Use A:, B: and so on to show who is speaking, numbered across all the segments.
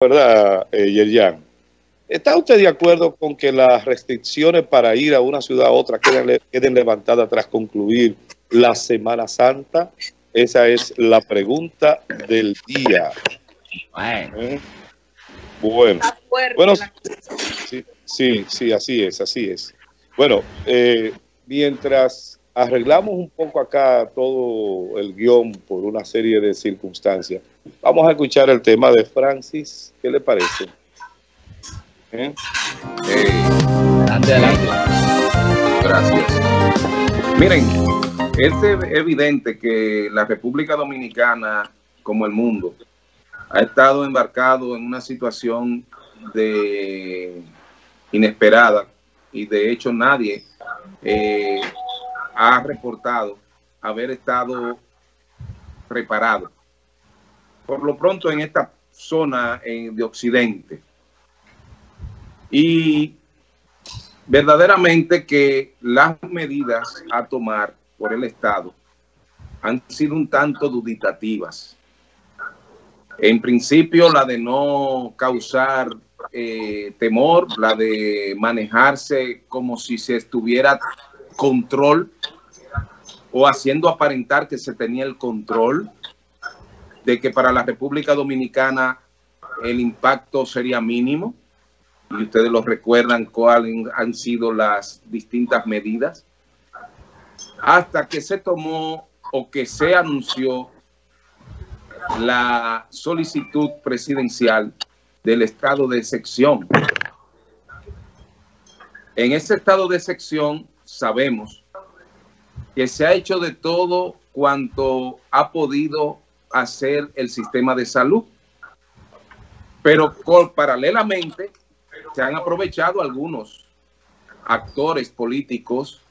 A: ¿verdad, eh, Yerjan? ¿Está usted de acuerdo con que las restricciones para ir a una ciudad a otra queden, queden levantadas tras concluir la Semana Santa? Esa es la pregunta del día. Bueno, ¿Eh? bueno, bueno sí, sí, sí, así es, así es. Bueno, eh, mientras arreglamos un poco acá todo el guion por una serie de circunstancias, vamos a escuchar el tema de Francis. ¿Qué le parece?
B: ¿Eh? adelante. Gracias. Miren, es evidente que la República Dominicana, como el mundo, ha estado embarcado en una situación de inesperada y de hecho nadie eh, ha reportado haber estado preparado. Por lo pronto en esta zona eh, de Occidente. Y verdaderamente que las medidas a tomar por el Estado han sido un tanto duditativas. En principio, la de no causar eh, temor, la de manejarse como si se estuviera control o haciendo aparentar que se tenía el control de que para la República Dominicana el impacto sería mínimo. Y ustedes lo recuerdan cuáles han sido las distintas medidas. Hasta que se tomó o que se anunció la solicitud presidencial del estado de sección. En ese estado de sección sabemos que se ha hecho de todo cuanto ha podido hacer el sistema de salud, pero paralelamente se han aprovechado algunos actores políticos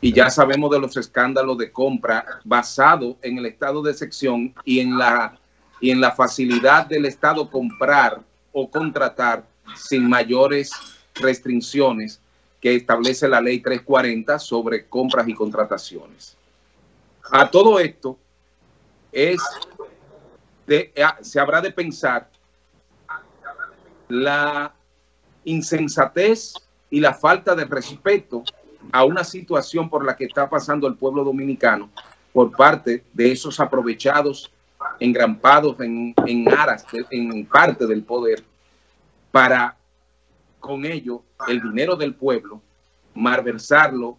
B: y ya sabemos de los escándalos de compra basado en el estado de sección y en la, y en la facilidad del Estado comprar o contratar sin mayores restricciones que establece la ley 340 sobre compras y contrataciones. A todo esto es de, se habrá de pensar la insensatez y la falta de respeto a una situación por la que está pasando el pueblo dominicano por parte de esos aprovechados, engrampados en, en aras, en parte del poder, para con ello el dinero del pueblo, malversarlo,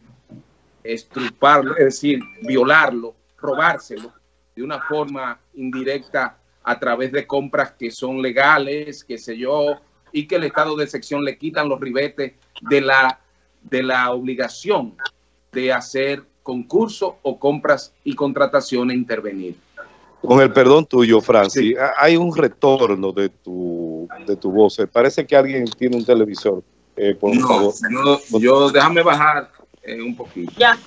B: estruparlo, es decir, violarlo, robárselo de una forma indirecta a través de compras que son legales, qué sé yo, y que el estado de sección le quitan los ribetes de la de la obligación de hacer concurso o compras y contrataciones e intervenir.
A: Con el perdón tuyo, Francis, hay un retorno de tu, de tu voz. Parece que alguien tiene un televisor. Eh, por favor.
B: yo déjame bajar eh, un poquito. Ya.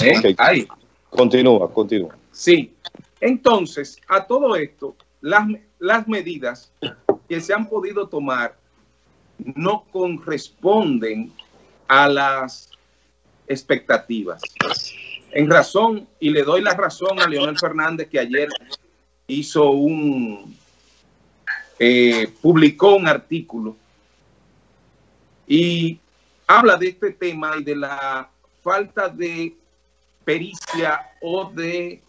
A: ¿Eh? Continúa, continúa.
B: Sí. Entonces, a todo esto, las, las medidas que se han podido tomar no corresponden a las expectativas. En razón, y le doy la razón a Leonel Fernández que ayer hizo un, eh, publicó un artículo y habla de este tema y de la falta de pericia o de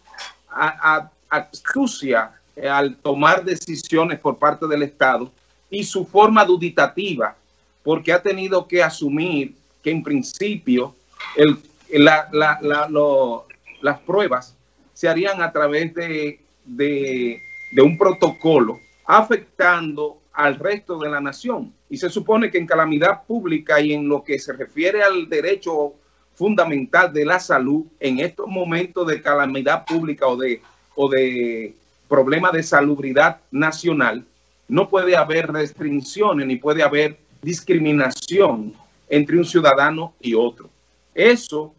B: astucia al tomar decisiones por parte del Estado y su forma duditativa, porque ha tenido que asumir que en principio el, las pruebas se harían a través de, de, un protocolo afectando al resto de la nación. Y se supone que en calamidad pública y en lo que se refiere al derecho fundamental de la salud, en estos momentos de calamidad pública o de, o de problema de salubridad nacional, no puede haber restricciones ni puede haber discriminación entre un ciudadano y otro. Eso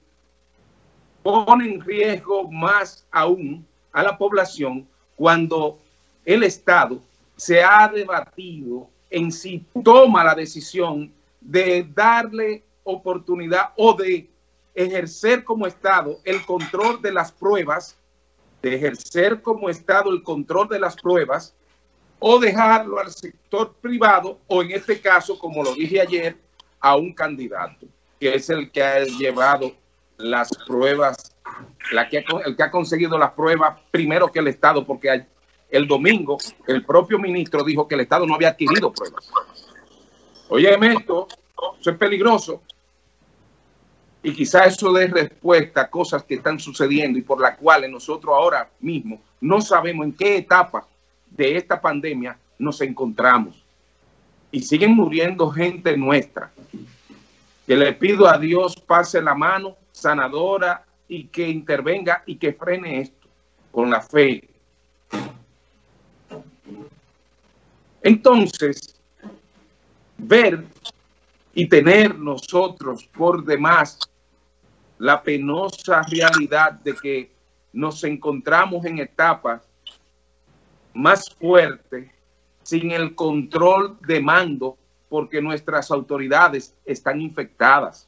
B: pone en riesgo más aún a la población cuando el Estado se ha debatido en si toma la decisión de darle oportunidad o de ejercer como Estado el control de las pruebas, de ejercer como Estado el control de las pruebas o dejarlo al sector privado o en este caso, como lo dije ayer, a un candidato, que es el que ha llevado las pruebas, la que el que ha conseguido las pruebas primero que el Estado, porque el domingo el propio ministro dijo que el Estado no había adquirido pruebas. Oye, esto, eso es peligroso. Y quizá eso dé respuesta a cosas que están sucediendo y por las cuales nosotros ahora mismo no sabemos en qué etapa de esta pandemia nos encontramos. Y siguen muriendo gente nuestra. Que le pido a Dios pase la mano sanadora y que intervenga y que frene esto con la fe. Entonces, ver y tener nosotros por demás la penosa realidad de que nos encontramos en etapas más fuertes sin el control de mando porque nuestras autoridades están infectadas.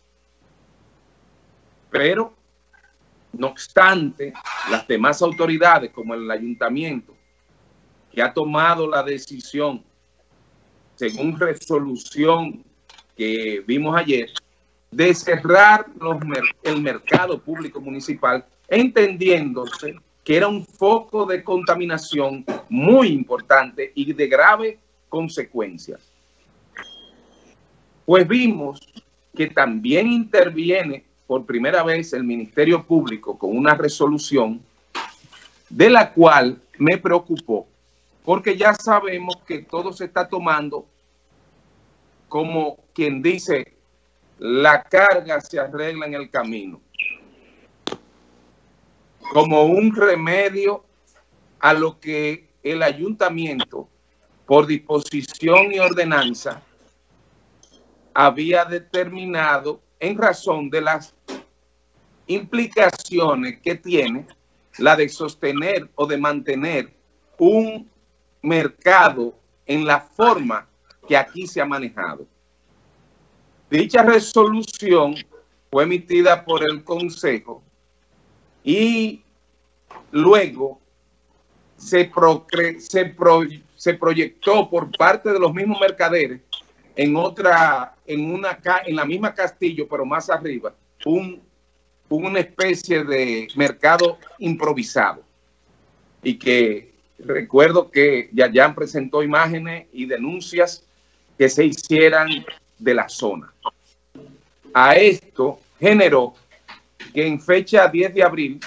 B: Pero, no obstante, las demás autoridades, como el ayuntamiento, que ha tomado la decisión, según resolución que vimos ayer, de cerrar los, el mercado público municipal, entendiéndose que era un foco de contaminación muy importante y de graves consecuencias. Pues vimos que también interviene por primera vez el Ministerio Público con una resolución de la cual me preocupó, porque ya sabemos que todo se está tomando como quien dice la carga se arregla en el camino. Como un remedio a lo que el ayuntamiento, por disposición y ordenanza, había determinado en razón de las implicaciones que tiene la de sostener o de mantener un mercado en la forma que aquí se ha manejado. Dicha resolución fue emitida por el Consejo y luego se, se, proyectó por parte de los mismos mercaderes en otra, en una en la misma Castillo, pero más arriba, un, una especie de mercado improvisado. Y que recuerdo que ya ya presentó imágenes y denuncias que se hicieran de la zona. A esto generó que en fecha 10 de abril,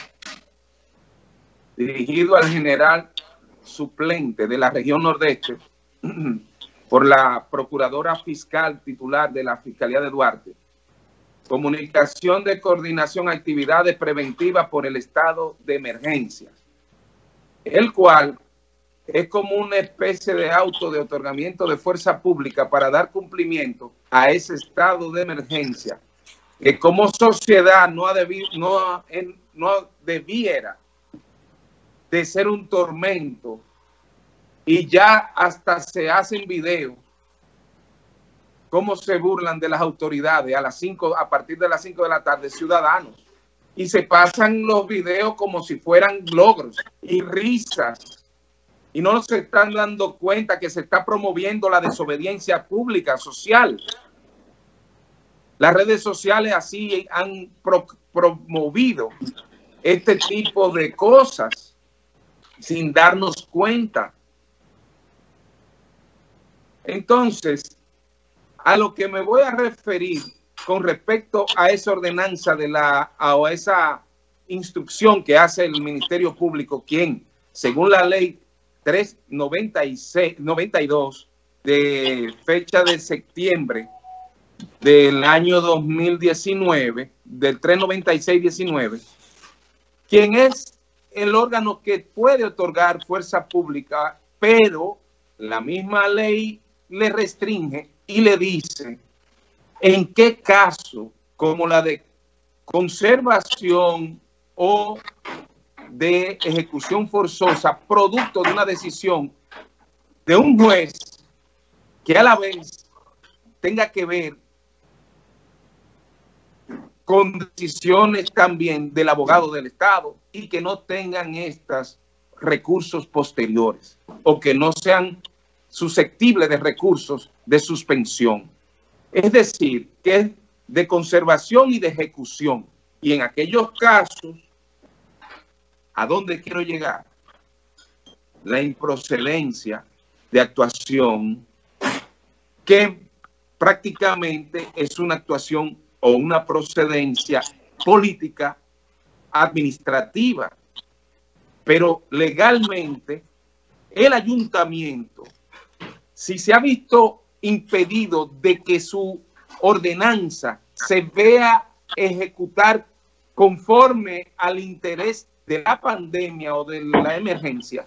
B: dirigido al general suplente de la región nordeste, por la procuradora fiscal titular de la Fiscalía de Duarte, comunicación de coordinación actividades preventivas por el estado de emergencia, el cual es como una especie de auto de otorgamiento de fuerza pública para dar cumplimiento a ese estado de emergencia que como sociedad no, ha no, no debiera de ser un tormento. Y ya hasta se hacen videos cómo se burlan de las autoridades a las 5 a partir de las 5 de la tarde ciudadanos. Y se pasan los videos como si fueran logros y risas y no se están dando cuenta que se está promoviendo la desobediencia pública, social. Las redes sociales así han promovido este tipo de cosas sin darnos cuenta. Entonces, a lo que me voy a referir con respecto a esa ordenanza de la, a esa instrucción que hace el Ministerio Público, quien, según la ley 392 de fecha de septiembre del año 2019, del 396-19, quien es el órgano que puede otorgar fuerza pública, pero la misma ley le restringe y le dice en qué caso, como la de conservación o de ejecución forzosa producto de una decisión de un juez que a la vez tenga que ver con decisiones también del abogado del Estado y que no tengan estos recursos posteriores o que no sean susceptible de recursos de suspensión. Es decir, que es de conservación y de ejecución. Y en aquellos casos, ¿a dónde quiero llegar? La improcedencia de actuación que prácticamente es una actuación o una procedencia política administrativa. Pero legalmente, el ayuntamiento, si se ha visto impedido de que su ordenanza se vea ejecutar conforme al interés de la pandemia o de la emergencia,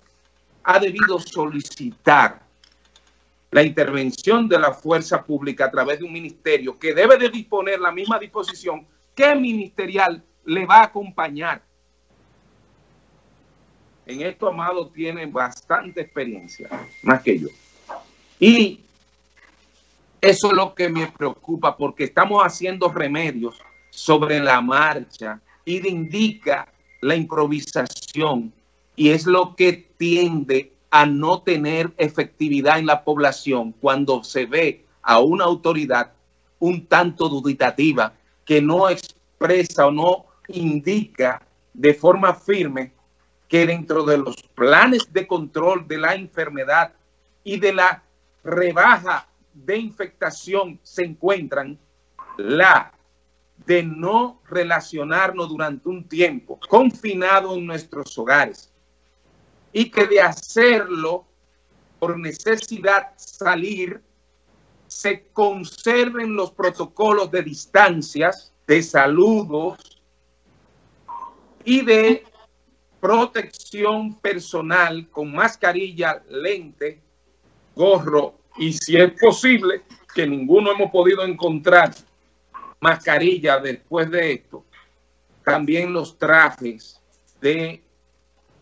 B: ha debido solicitar la intervención de la fuerza pública a través de un ministerio que debe de disponer la misma disposición que ministerial le va a acompañar. En esto, Amado tiene bastante experiencia, más que yo. Y eso es lo que me preocupa porque estamos haciendo remedios sobre la marcha y indica la improvisación y es lo que tiende a no tener efectividad en la población cuando se ve a una autoridad un tanto duditativa que no expresa o no indica de forma firme que dentro de los planes de control de la enfermedad y de la rebaja de infectación se encuentran la de no relacionarnos durante un tiempo confinado en nuestros hogares y que de hacerlo por necesidad salir se conserven los protocolos de distancias, de saludos y de protección personal con mascarilla, lente, gorro y si es posible, que ninguno hemos podido encontrar mascarilla después de esto, también los trajes de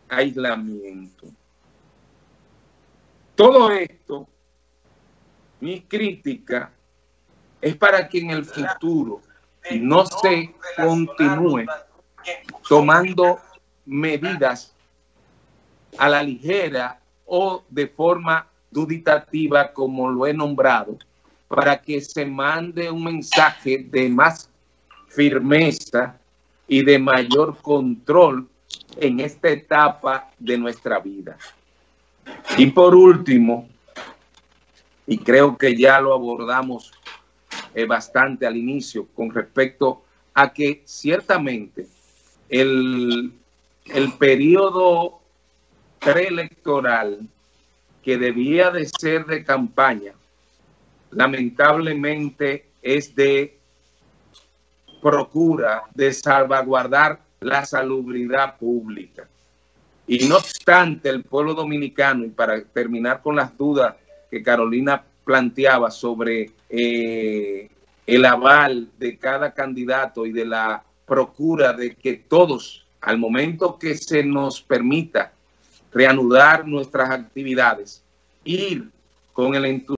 B: aislamiento. Todo esto, mi crítica, es para que en el futuro no se continúe tomando medidas a la ligera o de forma duditativa, como lo he nombrado, para que se mande un mensaje de más firmeza y de mayor control en esta etapa de nuestra vida. Y por último, y creo que ya lo abordamos eh, bastante al inicio con respecto a que ciertamente el, el periodo preelectoral que debía de ser de campaña, lamentablemente es de procura de salvaguardar la salubridad pública. Y no obstante, el pueblo dominicano, y para terminar con las dudas que Carolina planteaba sobre eh, el aval de cada candidato y de la procura de que todos, al momento que se nos permita reanudar nuestras actividades, ir con el entusiasmo